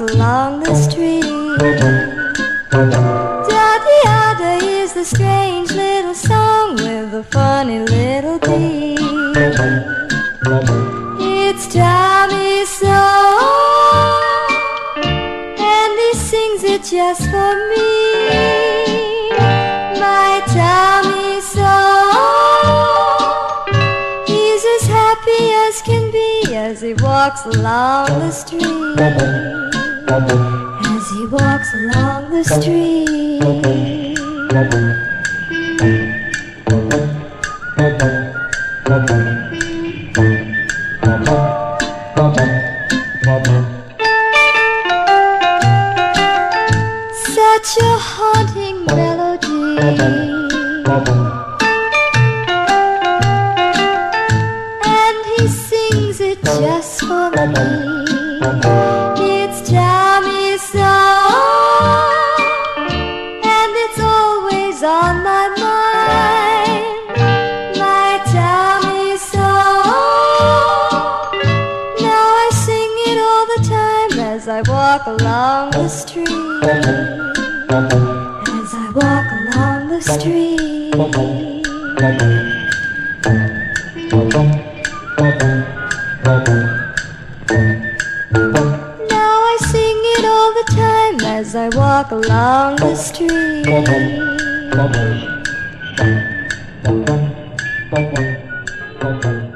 along the street. Daddy is the strange little song with a funny little beat. It's Tommy's just for me. My Tommy's song, he's as happy as can be as he walks along the street. As he walks along the street. Such a haunting melody. And he sings it just for me. It's Tommy's song, and it's always on my mind. My Tommy's song. Now I sing it all the time as I walk along the street. As I walk along the street. Now I sing it all the time as I walk along the street. Thank you.